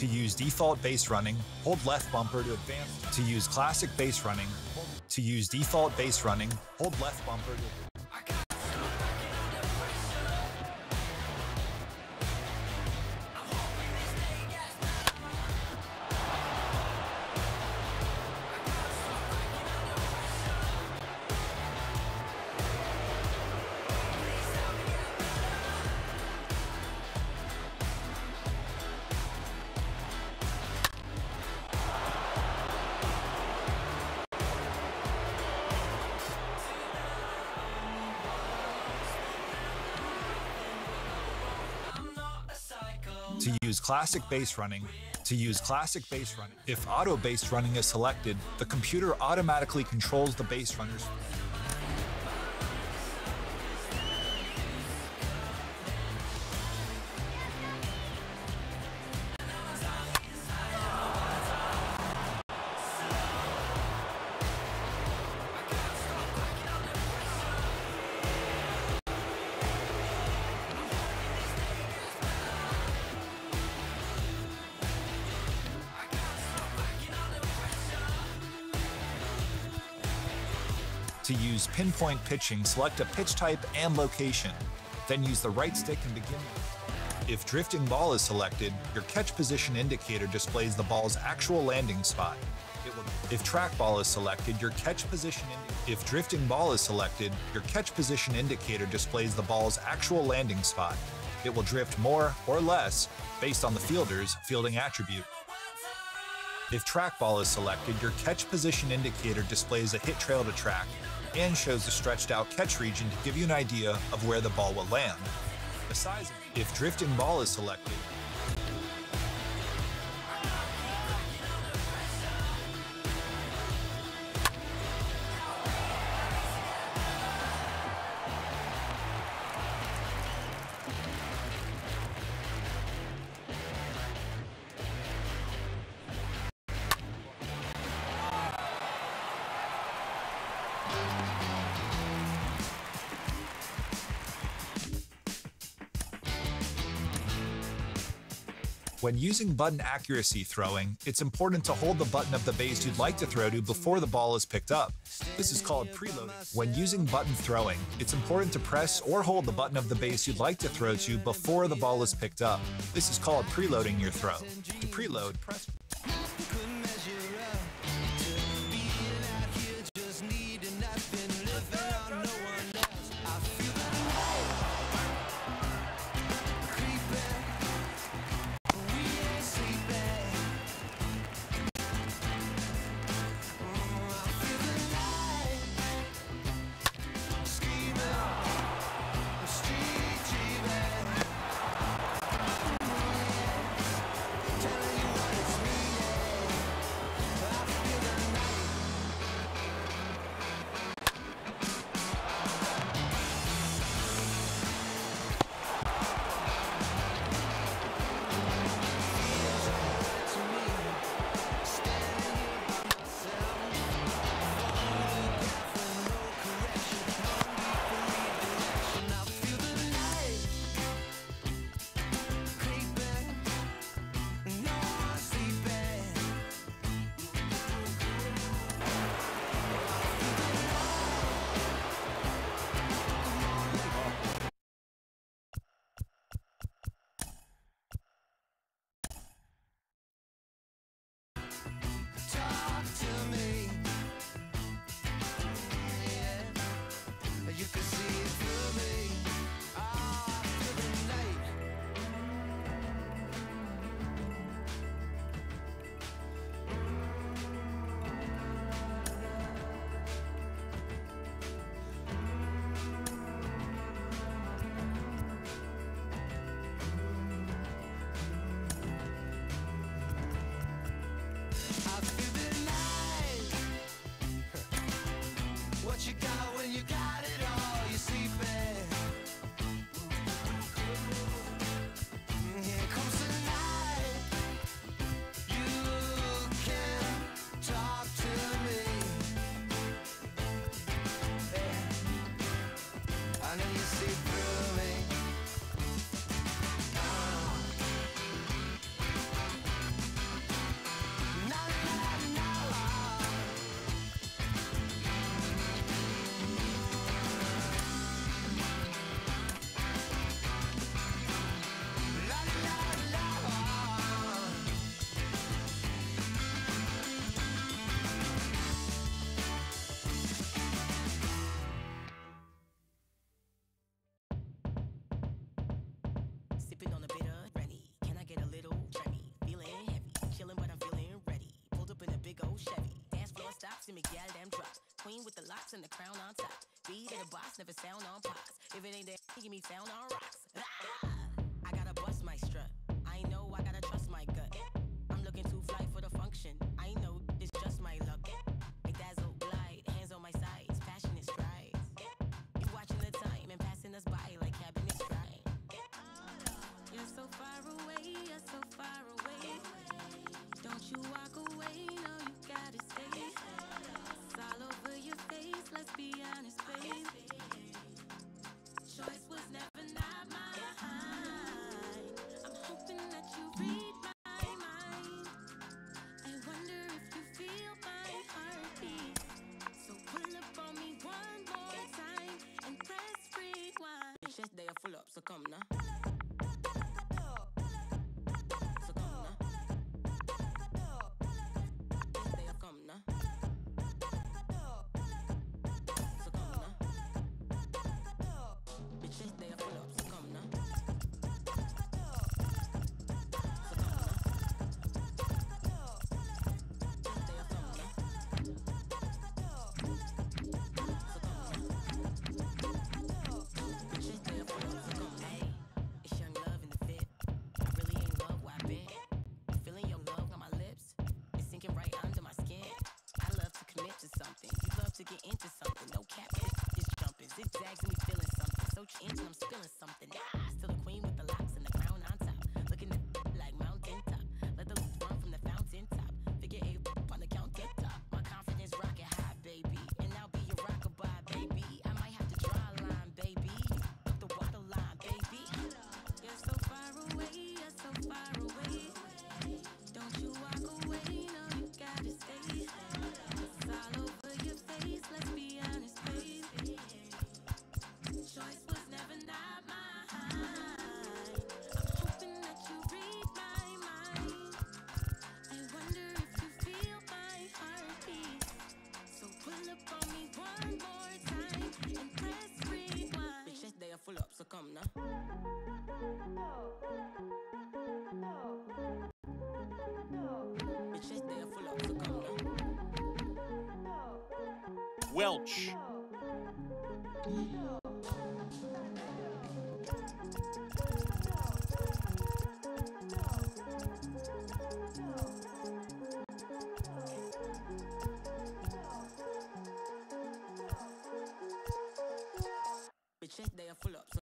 To use default base running, hold left bumper to advance. To use classic base running, to use default base running, hold left bumper to to use classic base running, to use classic base running. If auto base running is selected, the computer automatically controls the base runners. To use pinpoint pitching, select a pitch type and location. Then use the right stick and begin. If drifting ball is selected, your catch position indicator displays the ball's actual landing spot. If trackball is selected, your catch position if drifting ball is selected, your catch position indicator displays the ball's actual landing spot. It will drift more or less based on the fielder's fielding attribute. If trackball is selected, your catch position indicator displays a hit trail to track and shows the stretched out catch region to give you an idea of where the ball will land. If drifting ball is selected, When using button accuracy throwing, it's important to hold the button of the base you'd like to throw to before the ball is picked up. This is called preloading. When using button throwing, it's important to press or hold the button of the base you'd like to throw to before the ball is picked up. This is called preloading your throw. To preload, press You got when you got it all, you see, babe. Mm, here comes the night. You can talk to me. I know you see and the crown on top. Beat of the box, never sound on pause. If it ain't that, give me sound on rock. full up, so come now. Welch.